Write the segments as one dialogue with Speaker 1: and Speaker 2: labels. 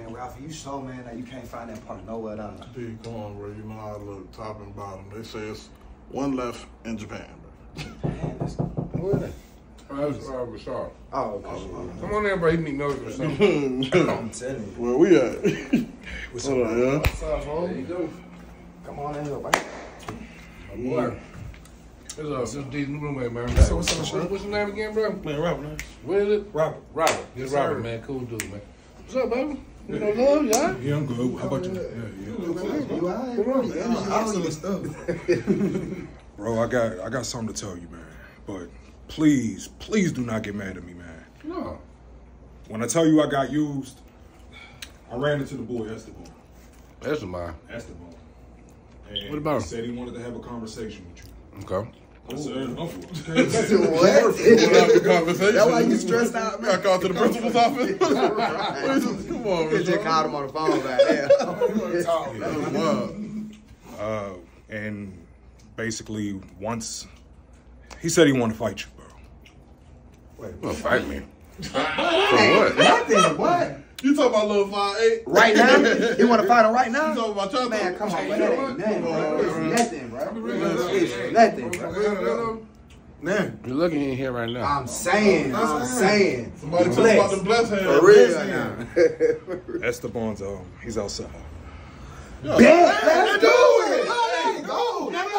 Speaker 1: man, Ralph, you show, man, that you can't find that part nowhere down there.
Speaker 2: Big going, bro. You know how I look top and bottom. They say it's one left in Japan, bro.
Speaker 1: Man, that's-
Speaker 3: Where is it? Oh, that's uh, Rashard.
Speaker 1: Oh, okay.
Speaker 3: Come on in, bro. He need notice or something.
Speaker 1: I'm telling you.
Speaker 2: Where we at? What's up, yeah?
Speaker 3: What's up, bro? There you go.
Speaker 1: Come on in here, man.
Speaker 3: My boy. What's up? This is D's new roommate, man.
Speaker 1: So what's up,
Speaker 3: What- What's your name again, bro?
Speaker 2: Man, Robert, man.
Speaker 3: What is it?
Speaker 1: Robert.
Speaker 3: Robert. It's
Speaker 1: Yes,
Speaker 3: Robert,
Speaker 1: sir.
Speaker 3: man. Cool dude, man. What's up, baby? You know love, yeah?
Speaker 4: Yeah, I'm good. How about you? Yeah, yeah.
Speaker 1: You all right, bro? You all stuff.
Speaker 4: Bro, I got I got something to tell you, man. But please, please do not get mad at me, man.
Speaker 3: No.
Speaker 4: When I tell you I got used, I ran into the boy Esteban.
Speaker 3: That's mine.
Speaker 4: Esteban. And
Speaker 3: What about
Speaker 4: he said he wanted to have a conversation with you.
Speaker 3: Okay.
Speaker 4: I said, oh,
Speaker 1: What?
Speaker 2: the conversation.
Speaker 1: That's why you stressed out, man.
Speaker 2: Got called to the principal's office. Come on,
Speaker 1: You just
Speaker 2: man.
Speaker 1: called him on the phone back there.
Speaker 2: Wow.
Speaker 4: uh, and basically, once he said he wanted to fight you, bro.
Speaker 3: You gonna fight me?
Speaker 1: What? Nothing. What?
Speaker 2: You talking about little five eight?
Speaker 1: Right now? You want to fight him right
Speaker 2: You
Speaker 1: now?
Speaker 2: talking about y'all?
Speaker 1: Man, come on, bro.
Speaker 3: you know
Speaker 1: That ain't nothing, bro. It's nothing, bro. It's nothing, bro. Man,
Speaker 3: You're lucky he ain't here right now.
Speaker 1: I'm saying, I'm saying.
Speaker 2: Somebody talking about the blessed hand.
Speaker 1: For real now.
Speaker 4: Esteban's um, he's outside.
Speaker 1: Bet. Let's do it. Let's go. Let's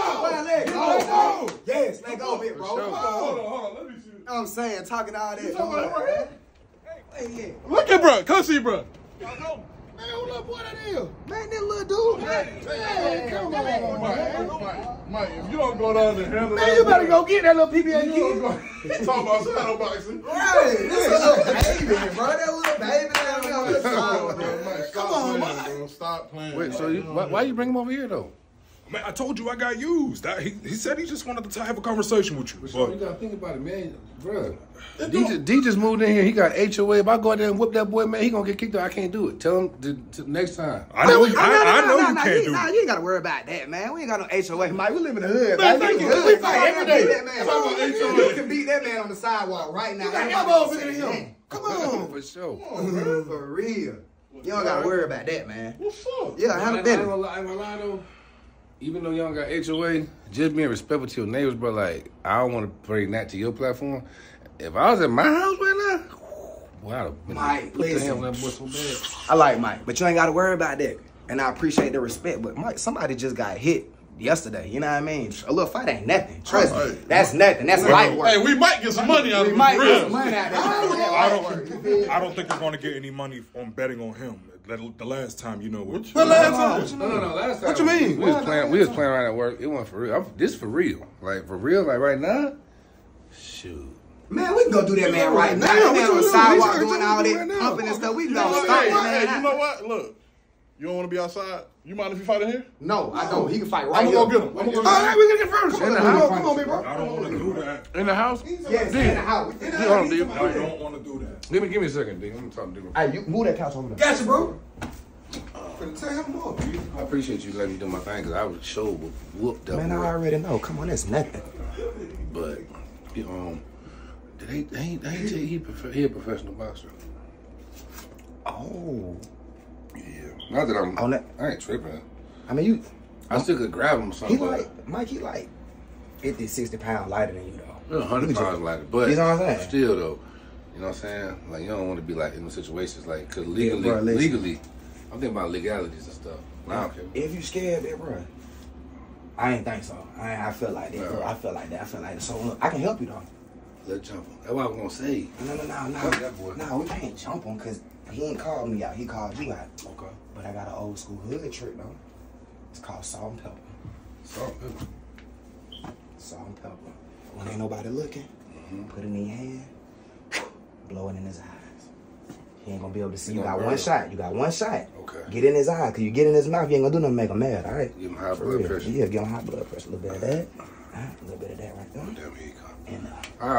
Speaker 1: go. Let's go. Yes, let's go, big bro.
Speaker 3: Sure.
Speaker 2: Hold
Speaker 1: on.
Speaker 2: on, hold on. Let me see.
Speaker 1: I'm saying, talking all that.
Speaker 2: talking about
Speaker 1: noise,
Speaker 2: right
Speaker 1: man. Hey, yeah.
Speaker 2: Look at bro. Come see bro.
Speaker 1: Man, who little boy that is? Man, that little dude. Man, come on, man.
Speaker 2: Mike, Mike, if you don't go down there and handle
Speaker 1: Man, you better go get that little PBA
Speaker 2: You
Speaker 1: kid.
Speaker 2: don't go. Talking about shadow boxing.
Speaker 1: Right, this is a little baby, bro. That little baby down there on the side,
Speaker 2: Mike,
Speaker 1: man.
Speaker 2: stop
Speaker 1: Come on,
Speaker 2: playing, Stop playing.
Speaker 3: Wait, so you, why, why you bring him over here though?
Speaker 4: Man, I told you I got used. I, he, he said he just wanted to have a conversation with you.
Speaker 3: So you gotta think about it, man, bro. D just, D just moved in here. He got HOA. If I go out there and whip that boy, man, he gonna get kicked out. I can't do it. Tell him to, to next time.
Speaker 4: I know,
Speaker 1: No,
Speaker 4: I,
Speaker 1: no, no,
Speaker 4: I know
Speaker 1: no,
Speaker 4: you can't
Speaker 1: you,
Speaker 4: do
Speaker 1: nah, you ain't gotta worry about that, man. We ain't got no HOA, Mike. We live in the hood,
Speaker 2: Man,
Speaker 1: man.
Speaker 2: thank
Speaker 1: We
Speaker 2: you.
Speaker 1: hood.
Speaker 2: We fight
Speaker 1: Come on,
Speaker 2: every day.
Speaker 1: beat That man.
Speaker 2: Talk
Speaker 1: You can beat that man on the sidewalk right now.
Speaker 2: got
Speaker 1: Everybody
Speaker 2: elbows
Speaker 1: say,
Speaker 2: in him.
Speaker 1: "Man, Come on.
Speaker 3: For sure.
Speaker 1: For real. You don't gotta worry about that, man.
Speaker 2: What's up?
Speaker 1: Yeah,
Speaker 3: I
Speaker 1: handle
Speaker 3: ain't gonna I ain't gonna lie though. Even though y'all got HOA, just being respectful to your neighbors, bro. Like I don't want to bring that to your platform. If I was at my house right now, boy, I'd have been
Speaker 1: Mike,
Speaker 3: put the
Speaker 1: listen.
Speaker 3: hand that boy so bad.
Speaker 1: I like Mike, but you ain't gotta worry about that. And I appreciate the respect, but Mike, somebody just got hit yesterday. You know what I mean? A little fight ain't nothing. Trust me. That's nothing. That's light work.
Speaker 2: Hey, we might get some money out
Speaker 1: we
Speaker 2: of
Speaker 1: might
Speaker 2: this.
Speaker 1: get some money out of that.
Speaker 4: I
Speaker 1: That's light work.
Speaker 4: Don't. I don't think you're going to get any money on betting on him. The, the last time, you know what?
Speaker 2: The last time.
Speaker 3: No, no, no. Last time,
Speaker 2: What you mean?
Speaker 3: We was playing. We was playing around at work. It wasn't for real. I'm, this for real. Like for real. Like right now. Shoot.
Speaker 1: Man, we can go do that, man, right now. That man on the sidewalk doing all that pumping and stuff. We can
Speaker 2: You know
Speaker 1: go stop
Speaker 2: Hey,
Speaker 1: that
Speaker 2: hey,
Speaker 1: man.
Speaker 2: you know what? Look, you don't want to be outside. You mind if you fight in here?
Speaker 1: No, I don't. He can fight right
Speaker 2: I'm gonna
Speaker 1: here.
Speaker 2: go get him. I'm gonna go get him.
Speaker 1: right, we gonna get furniture.
Speaker 3: In the house?
Speaker 1: Come on, big bro.
Speaker 4: I don't want to do that.
Speaker 3: In the house?
Speaker 1: Yes,
Speaker 3: D.
Speaker 1: in the house.
Speaker 3: Hold on, D.
Speaker 4: I don't want to do that.
Speaker 3: Give me, give me a second, D. I'm gonna talk to you.
Speaker 1: Hey, you move that couch over there. Gotcha, bro. Finna tell him more.
Speaker 3: I appreciate you letting me do my thing because I was sure whooped up.
Speaker 1: Man, I already know. Come on, that's nothing.
Speaker 3: But you um, they they ain't they ain't tell you he prof- he a professional boxer.
Speaker 1: Oh.
Speaker 3: Yeah. Not that I'm.
Speaker 1: On that-
Speaker 3: I ain't tripping.
Speaker 1: I mean, you.
Speaker 3: I still could grab him or
Speaker 1: He
Speaker 3: something.
Speaker 1: like Mike. He like 50, 60 pounds lighter than you though.
Speaker 3: Yeah, hundred
Speaker 1: You just-
Speaker 3: pounds lighter, but
Speaker 1: You know what I'm saying?
Speaker 3: Still though, you know what I'm saying? Like you don't want to be like in the situations like because legally,
Speaker 1: bro,
Speaker 3: legally, I'm thinking about legalities and stuff. I.
Speaker 1: If you scared, big bro. I ain't think so. I, I feel like that.
Speaker 3: Right.
Speaker 1: I feel like that. I feel like that. So look, I can help you though.
Speaker 3: Let's jump him. That's what I was gonna say.
Speaker 1: No, no, no, no,
Speaker 3: that boy.
Speaker 1: no. We can't jump on because he ain't called me out. He called you out.
Speaker 3: Okay.
Speaker 1: But I got an old school hood trick though. It's called salt and pepper.
Speaker 3: So,
Speaker 1: Salt and pepper. When ain't nobody looking,
Speaker 3: Mm-hmm.
Speaker 1: put it in your hand, blow it in his eyes. He ain't gonna be able to see. You got one
Speaker 3: him.
Speaker 1: shot. You got one shot.
Speaker 3: Okay.
Speaker 1: Get in his eye, cause you get in his mouth, you ain't gonna do nothing to make him mad. All right.
Speaker 3: Give him high
Speaker 1: For
Speaker 3: blood
Speaker 1: real.
Speaker 3: pressure.
Speaker 1: Yeah, give him high blood pressure. A little bit of that. All right, a little bit of that right there.
Speaker 3: damn, here he come.
Speaker 1: And uh,
Speaker 3: All right.